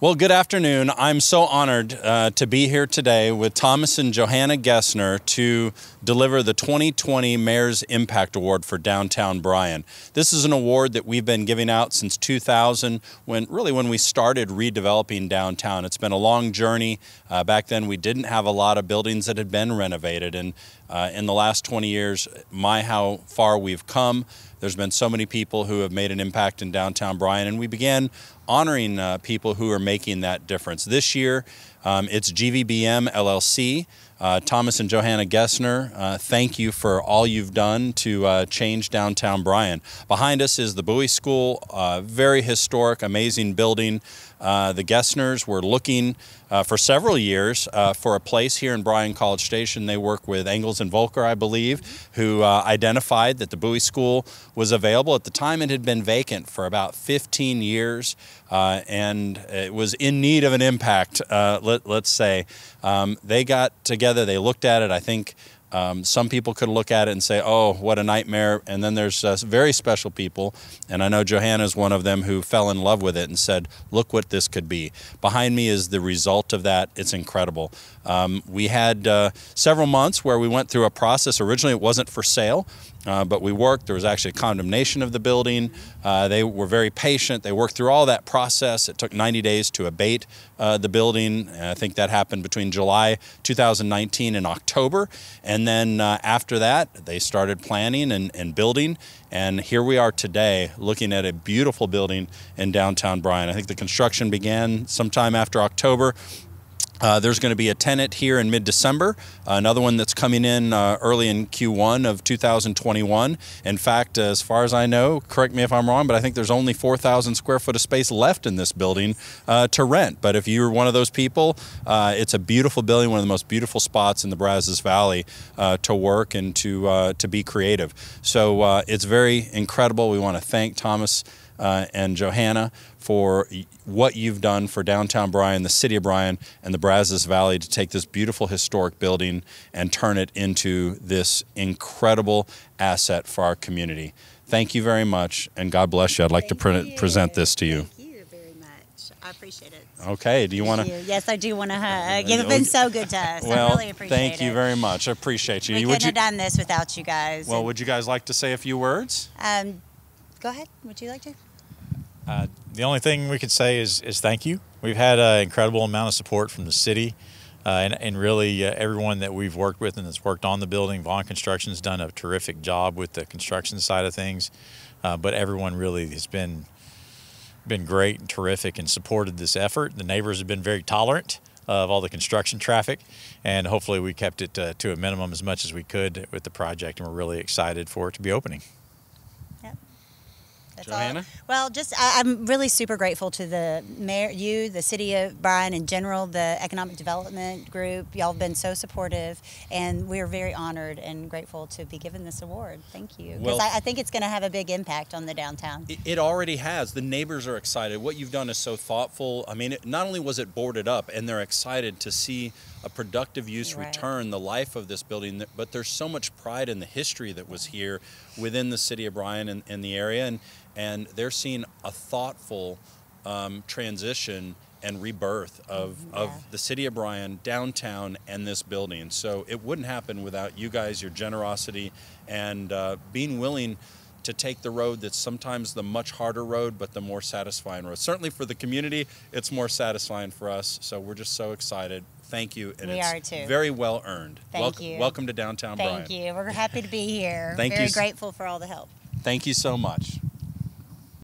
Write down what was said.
Well, good afternoon. I'm so honored uh, to be here today with Thomas and Johanna Gessner to deliver the 2020 Mayor's Impact Award for Downtown Bryan. This is an award that we've been giving out since 2000, when really when we started redeveloping downtown. It's been a long journey. Uh, back then, we didn't have a lot of buildings that had been renovated, and uh, in the last 20 years, my how far we've come. There's been so many people who have made an impact in downtown Bryan, and we began honoring uh, people who are making that difference. This year, um, it's GVBM LLC. Uh, Thomas and Johanna Gessner, uh, thank you for all you've done to uh, change downtown Bryan. Behind us is the Bowie School, uh, very historic, amazing building. Uh, the Gessners were looking uh, for several years for a place here in Bryan College Station. They work with Engels and Volker, I believe, who identified that the Bowie School was available. At the time, it had been vacant for about 15 years uh, and it was in need of an impact, uh, let, us say. Um, they got together, they looked at it, I think um, some people could look at it and say, oh, what a nightmare. And then there's uh, very special people, and I know Johanna is one of them who fell in love with it and said, look what this could be. Behind me is the result of that. It's incredible. Um, we had uh, several months where we went through a process. Originally, it wasn't for sale. Uh, but we worked. There was actually a condemnation of the building. Uh, they were very patient. They worked through all that process. It took 90 days to abate uh, the building. I think that happened between July 2019 and October. And then uh, after that, they started planning and, and building. And here we are today looking at a beautiful building in downtown Bryan. I think the construction began sometime after October. Uh, there's going to be a tenant here in mid-December, uh, another one that's coming in uh, early in Q1 of 2021. In fact, as far as I know, correct me if I'm wrong, but I think there's only 4,000 square foot of space left in this building uh, to rent. But if you're one of those people, uh, it's a beautiful building, one of the most beautiful spots in the Brazos Valley uh, to work and to to be creative. So it's very incredible. We want to thank Thomas uh, and Johanna for what you've done for downtown Bryan, the city of Bryan, and the Brazos Valley to take this beautiful historic building and turn it into this incredible asset for our community. Thank you very much, and God bless you. I'd like Thank to pre present this to you. Thank you very much. I appreciate it. Okay. Do you want to? Yes, I do want to hug. You've been so good to us. Well, I really appreciate thank it. Thank you very much. I appreciate you. We you, couldn't you, have done this without you guys. Well, would you guys like to say a few words? Um, go ahead. Would you like to? Uh, the only thing we could say is, is thank you. We've had an incredible amount of support from the city uh, and, and, really uh, everyone that we've worked with and that's worked on the building. Vaughn Construction's done a terrific job with the construction side of things, uh, but everyone really has been been great and terrific and supported this effort. The neighbors have been very tolerant of all the construction traffic, and hopefully we kept it uh, to a minimum as much as we could with the project, and we're really excited for it to be opening. That's Johanna? All. Well, just I, am really super grateful to the mayor, you, the city of Bryan in general, the economic development group. Y'all have been so supportive, and we're very honored and grateful to be given this award. Thank you, because well, I, I, think it's going to have a big impact on the downtown. It, it, already has. The neighbors are excited. What you've done is so thoughtful. I mean, it, not only was it boarded up, and they're excited to see a productive use right. return the life of this building, but there's so much pride in the history that was here within the city of Bryan and, and the area, and and they're seeing a thoughtful um, transition and rebirth of, yeah. of the city of Bryan, downtown, and this building. So it wouldn't happen without you guys, your generosity, and uh, being willing to take the road that's sometimes the much harder road, but the more satisfying road. Certainly for the community, it's more satisfying for us. So we're just so excited. Thank you. And we it's are too. very well earned. Thank you. Welcome to downtown Bryan. Thank Bryan. you. We're happy to be here. Thank very you. grateful for all the help. Thank you so much.